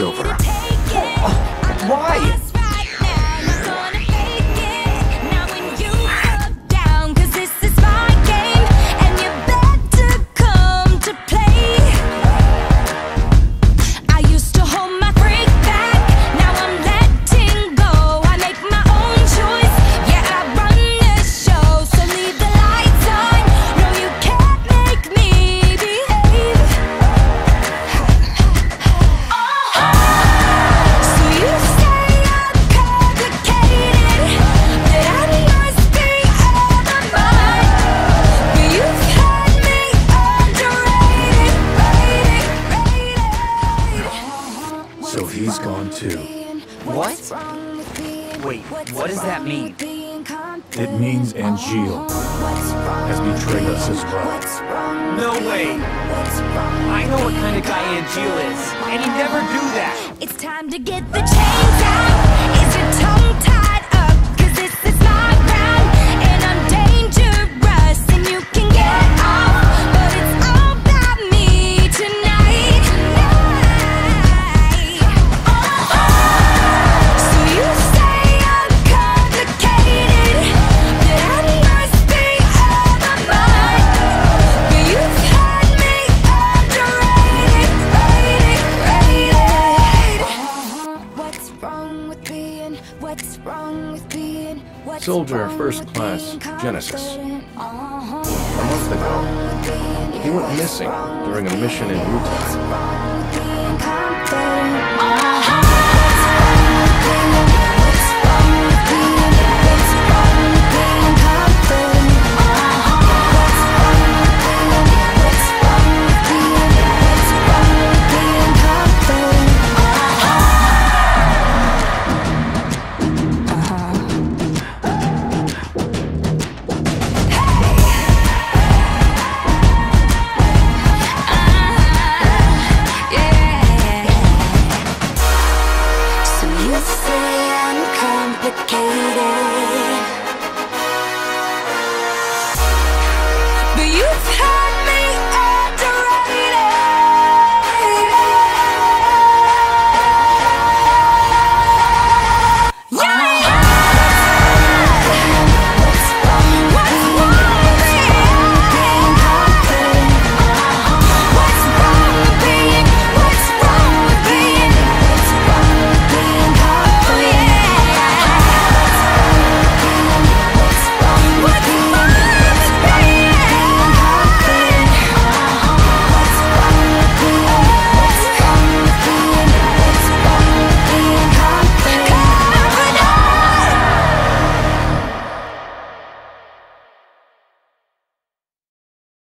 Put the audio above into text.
over. He's gone too. What? Wait, what does that mean? It means Angeal has betrayed us as well. No way! I know what kind of guy Angeal is, and he'd never do that! It's time to get the chains Soldier First Class Genesis. A month ago, he went missing during a mission in Wutai. complicated